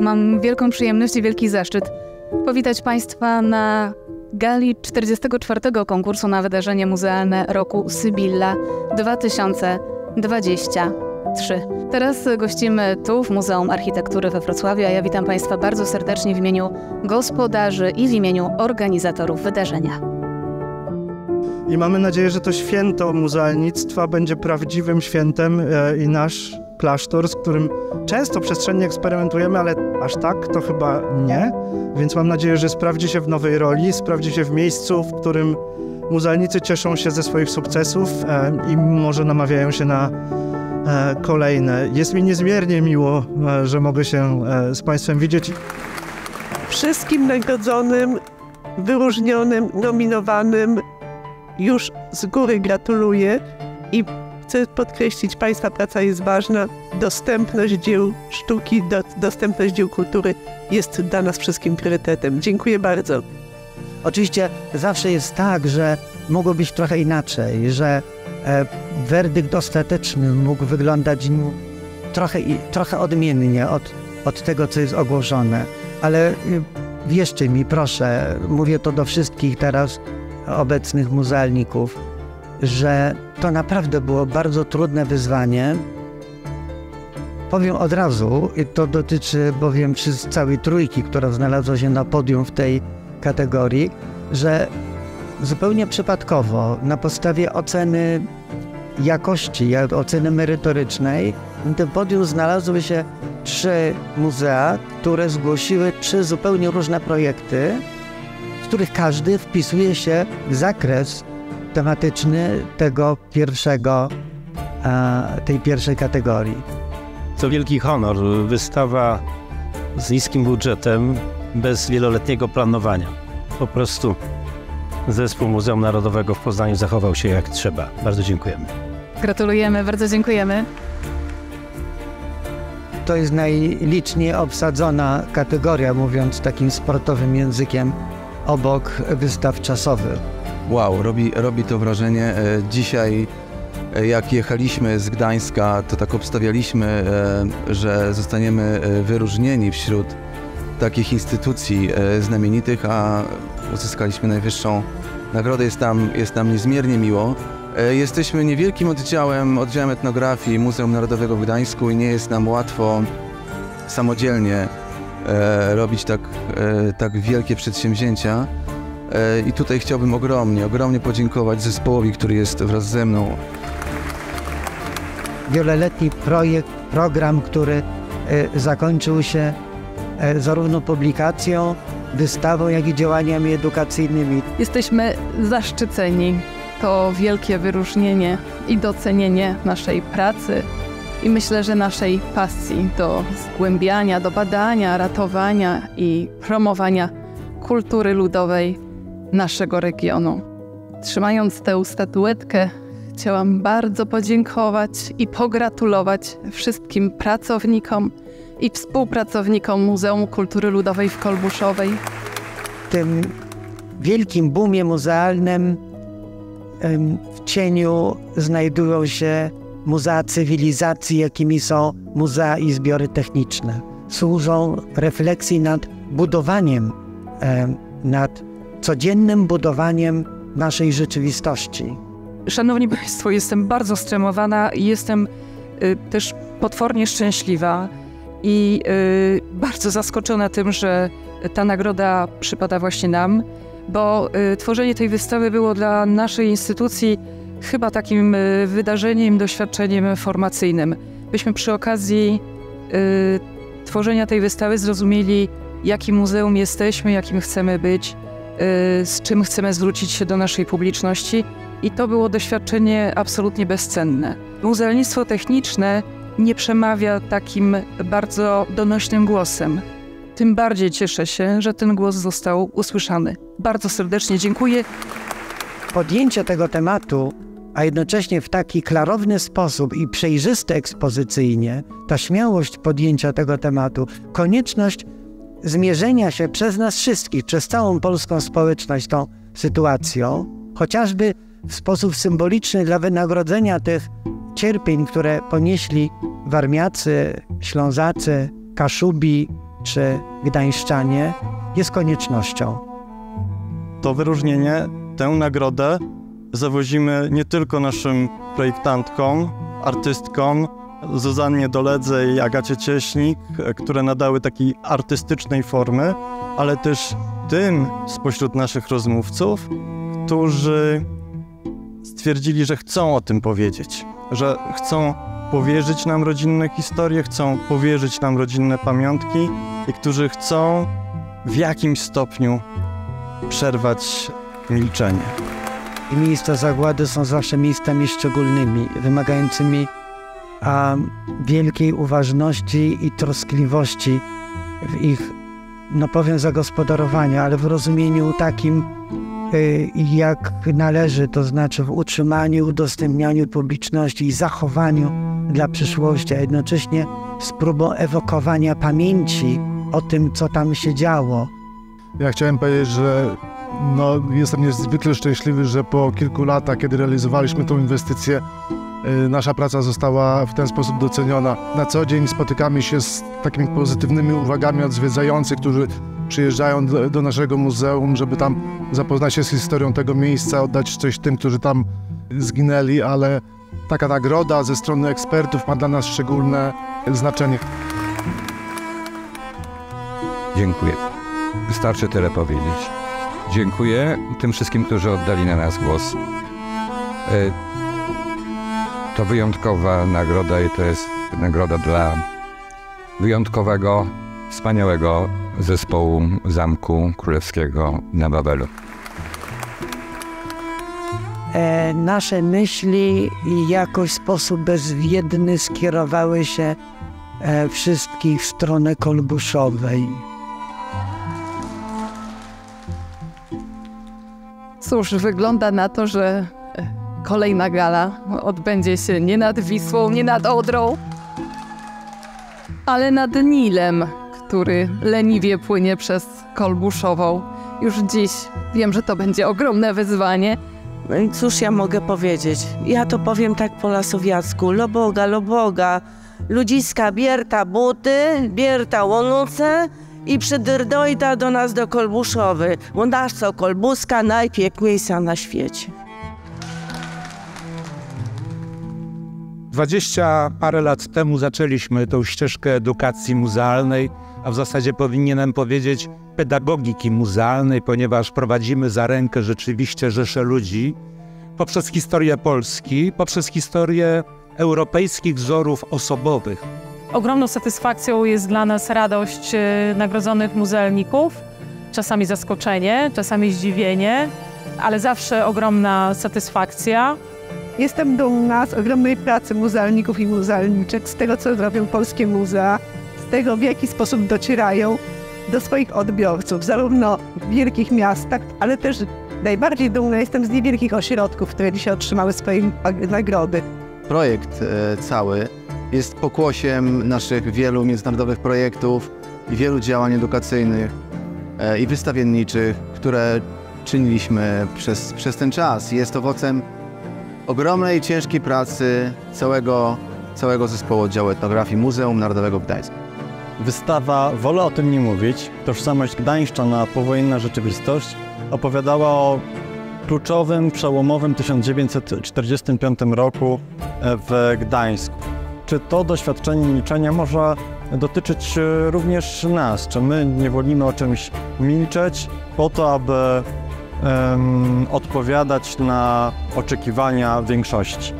Mam wielką przyjemność i wielki zaszczyt powitać Państwa na gali 44. konkursu na wydarzenie muzealne roku Sybilla 2023. Teraz gościmy tu w Muzeum Architektury we Wrocławiu, a ja witam Państwa bardzo serdecznie w imieniu gospodarzy i w imieniu organizatorów wydarzenia. I mamy nadzieję, że to święto muzealnictwa będzie prawdziwym świętem e, i nasz klasztor, z którym często przestrzennie eksperymentujemy, ale aż tak to chyba nie. Więc mam nadzieję, że sprawdzi się w nowej roli, sprawdzi się w miejscu, w którym muzealnicy cieszą się ze swoich sukcesów e, i może namawiają się na e, kolejne. Jest mi niezmiernie miło, e, że mogę się z Państwem widzieć. Wszystkim nagrodzonym, wyróżnionym, nominowanym już z góry gratuluję i chcę podkreślić, Państwa praca jest ważna. Dostępność dzieł sztuki, do, dostępność dzieł kultury jest dla nas wszystkim priorytetem. Dziękuję bardzo. Oczywiście zawsze jest tak, że mogło być trochę inaczej, że e, werdykt ostateczny mógł wyglądać m, trochę, trochę odmiennie od, od tego, co jest ogłoszone. Ale y, wierzcie mi, proszę, mówię to do wszystkich teraz obecnych muzealników, że to naprawdę było bardzo trudne wyzwanie. Powiem od razu, i to dotyczy bowiem całej trójki, która znalazła się na podium w tej kategorii, że zupełnie przypadkowo, na podstawie oceny jakości, jak- oceny merytorycznej, na tym podium znalazły się trzy muzea, które zgłosiły trzy zupełnie różne projekty, z których każdy wpisuje się w zakres tematyczny tego pierwszego, e, tej pierwszej kategorii. To wielki honor. Wystawa z niskim budżetem, bez wieloletniego planowania. Po prostu zespół Muzeum Narodowego w Poznaniu zachował się jak trzeba. Bardzo dziękujemy. Gratulujemy, bardzo dziękujemy. To jest najliczniej obsadzona kategoria, mówiąc takim sportowym językiem, obok wystaw czasowych. Wow, robi, robi to wrażenie. E, Dzisiaj, e, jak jechaliśmy z Gdańska, to tak obstawialiśmy, e, że zostaniemy wyróżnieni wśród takich instytucji znamienitych, a uzyskaliśmy najwyższą nagrodę. Jest nam, jest nam niezmiernie miło. Jesteśmy niewielkim oddziałem, oddziałem etnografii Muzeum Narodowego w Gdańsku i nie jest nam łatwo samodzielnie robić tak, tak wielkie przedsięwzięcia. E, I tutaj chciałbym ogromnie, ogromnie podziękować zespołowi, który jest wraz ze mną. Wieloletni projekt, program, który e, zakończył się e, zarówno publikacją, wystawą, jak i działaniami edukacyjnymi. Jesteśmy zaszczyceni. To wielkie wyróżnienie i docenienie naszej pracy i myślę, że naszej pasji do zgłębiania, do badania, ratowania i promowania kultury ludowej naszego regionu. Trzymając tę statuetkę, chciałam bardzo podziękować i pogratulować wszystkim pracownikom i współpracownikom Muzeum Kultury Ludowej w Kolbuszowej. W tym wielkim boomie muzealnym w cieniu znajdują się muzea cywilizacji, jakimi są muzea i zbiory techniczne. Służą refleksji nad budowaniem, em, nad codziennym budowaniem naszej rzeczywistości. Szanowni Państwo, jestem bardzo stremowana i jestem y, też potwornie szczęśliwa i y, bardzo zaskoczona tym, że ta nagroda przypada właśnie nam, bo y, tworzenie tej wystawy było dla naszej instytucji chyba takim y, wydarzeniem, doświadczeniem formacyjnym. Byśmy przy okazji y, tworzenia tej wystawy zrozumieli, jakim muzeum jesteśmy, jakim chcemy być, z czym chcemy zwrócić się do naszej publiczności. I to było doświadczenie absolutnie bezcenne. Muzealnictwo techniczne nie przemawia takim bardzo donośnym głosem. Tym bardziej cieszę się, że ten głos został usłyszany. Bardzo serdecznie dziękuję. podjęcie tego tematu, a jednocześnie w taki klarowny sposób i przejrzysty ekspozycyjnie, ta śmiałość podjęcia tego tematu, konieczność zmierzenia się przez nas wszystkich, przez całą polską społeczność tą sytuacją, chociażby w sposób symboliczny dla wynagrodzenia tych cierpień, które ponieśli Warmiacy, Ślązacy, Kaszubi, czy gdańszczanie, jest koniecznością. To wyróżnienie, tę nagrodę zawozimy nie tylko naszym projektantkom, artystkom, Zuzannie Doledze i Agacie Cieśnik, które nadały takiej artystycznej formy, ale też tym spośród naszych rozmówców, którzy stwierdzili, że chcą o tym powiedzieć, że chcą powierzyć nam rodzinne historie, chcą powierzyć nam rodzinne pamiątki i którzy chcą w jakimś stopniu przerwać milczenie. Miejsca zagłady są zawsze miejscami szczególnymi, wymagającymi a, wielkiej uważności i troskliwości w ich, no powiem, zagospodarowania, ale w rozumieniu takim, y, jak należy, to znaczy w utrzymaniu, udostępnianiu publiczności i zachowaniu dla przyszłości, a jednocześnie z próbą ewokowania pamięci o tym, co tam się działo. Ja chciałem powiedzieć, że no, jestem niezwykle szczęśliwy, że po kilku latach, kiedy realizowaliśmy tą inwestycję, nasza praca została w ten sposób doceniona. Na co dzień spotykamy się z takimi pozytywnymi uwagami od zwiedzających, którzy przyjeżdżają do, naszego muzeum, żeby tam zapoznać się z historią tego miejsca, oddać coś tym, którzy tam zginęli, ale taka nagroda ze strony ekspertów ma dla nas szczególne znaczenie. Dziękuję. Wystarczy tyle powiedzieć. Dziękuję tym wszystkim, którzy oddali na nas głos. To wyjątkowa nagroda i to jest nagroda dla wyjątkowego, wspaniałego zespołu Zamku Królewskiego na Babelu. e, nasze myśli i jakoś w sposób bezwiedny skierowały się e, wszystkich w stronę Kolbuszowej. Cóż, wygląda na to, że kolejna gala odbędzie się nie nad Wisłą, nie nad Odrą, ale nad Nilem, który leniwie płynie przez Kolbuszową. Już dziś wiem, że to będzie ogromne wyzwanie. No cóż ja mogę powiedzieć? Ja to powiem tak po lasowiacku. Loboga, loboga. Ludziska, bierta buty, bierta łonuce i przydyrdojta do nas do Kolbuszowy. Bo nasz co Kolbuska najpiękniejsza na świecie. Dwadzieścia parę lat temu zaczęliśmy tą ścieżkę edukacji muzealnej, a w zasadzie powinienem powiedzieć pedagogiki muzealnej, ponieważ prowadzimy za rękę rzeczywiście rzesze ludzi poprzez historię Polski, poprzez historię europejskich wzorów osobowych. Ogromną satysfakcją jest dla nas radość e, nagrodzonych muzealników, czasami zaskoczenie, czasami zdziwienie, ale zawsze ogromna satysfakcja. Jestem dumna z ogromnej pracy muzealników i muzealniczek, z tego, co robią polskie muzea, z tego, w jaki sposób docierają do swoich odbiorców, zarówno w wielkich miastach, ale też najbardziej dumna jestem z niewielkich ośrodków, które dzisiaj otrzymały swoje nagrody. Projekt e, cały jest pokłosiem naszych wielu międzynarodowych projektów i wielu działań edukacyjnych e, i wystawienniczych, które czyniliśmy przez, przez ten czas. Jest owocem ogromnej, ciężkiej pracy całego, całego zespołu oddziału etnografii Muzeum Narodowego w Gdańsku. Wystawa Wolę o tym nie mówić, tożsamość Gdańszczana, powojenna rzeczywistość opowiadała o kluczowym, przełomowym 1945 roku e, w Gdańsku. Czy to doświadczenie milczenia może dotyczyć e, również nas? Czy my nie wolimy o czymś milczeć po to, aby odpowiadać na oczekiwania większości?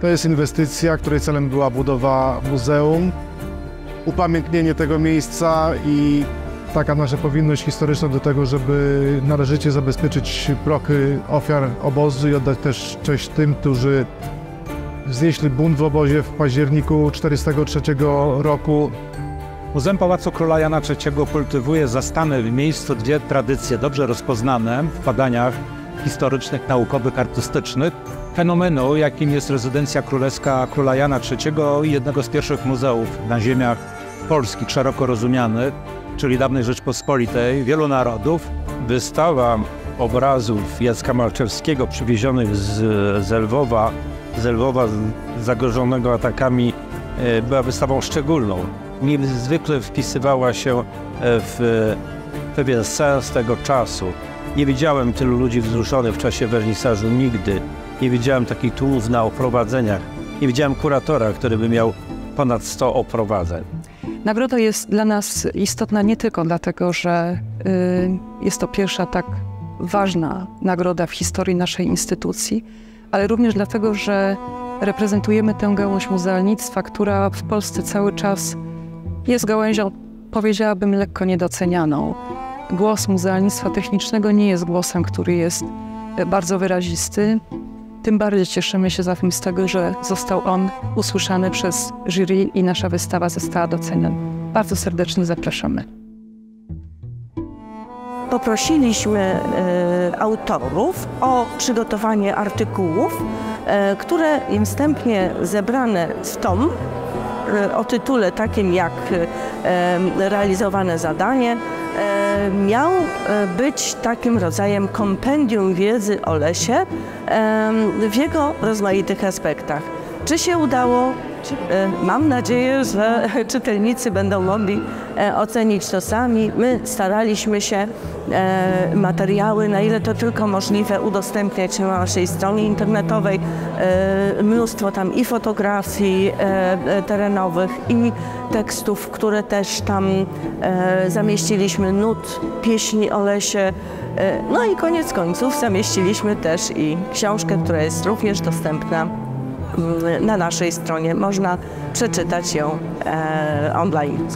To jest inwestycja, której celem była budowa muzeum, upamiętnienie tego miejsca i taka nasza powinność historyczna do tego, żeby należycie zabezpieczyć prochy ofiar obozu i oddać też cześć tym, którzy znieśli bunt w obozie w październiku 1943 roku. Muzeum Pałacu Króla Jana III kultywuje zastane w miejscu dwie tradycje dobrze rozpoznane w badaniach historycznych, naukowych, artystycznych. Fenomenu, jakim jest rezydencja królewska Króla Jana III jednego z pierwszych muzeów na ziemiach polskich, szeroko rozumianych, czyli dawnej Rzeczpospolitej, wielu narodów. Wystawa obrazów Jacka Malczewskiego przywiezionych z, z Lwowa, z Lwowa zagrożonego atakami, e, była wystawą szczególną. Niezwykle wpisywała się e, w pewien sens tego czasu. Nie widziałem tylu ludzi wzruszonych w czasie wernisażu nigdy. Nie widziałem takich tłumów na oprowadzeniach. Nie widziałem kuratora, który by miał ponad 100 oprowadzeń. Nagroda jest dla nas istotna nie tylko dlatego, że y, jest to pierwsza tak ważna nagroda w historii naszej instytucji, ale również dlatego, że reprezentujemy tę gałąź muzealnictwa, która w Polsce cały czas jest gałęzią, powiedziałabym, lekko niedocenianą. Głos muzealnictwa technicznego nie jest głosem, który jest e, bardzo wyrazisty. Tym bardziej cieszymy się zatem z tego, że został on usłyszany przez jury i nasza wystawa została doceniona. Bardzo serdecznie zapraszamy. Poprosiliśmy e, autorów o przygotowanie artykułów, e, które wstępnie zebrane w tom o tytule takim jak e, realizowane zadanie e, miał e, być takim rodzajem kompendium wiedzy o lesie e, w jego rozmaitych aspektach. Czy się udało? E, Mam nadzieję, że czytelnicy będą mogli e, ocenić to sami. My staraliśmy się e, materiały, na ile to tylko możliwe, udostępniać na naszej stronie internetowej. Mnóstwo tam i fotografii terenowych, i tekstów, które też tam zamieściliśmy, nut, pieśni o lesie. No i koniec końców zamieściliśmy też i książkę, która jest również dostępna na naszej stronie. Można przeczytać ją e, online.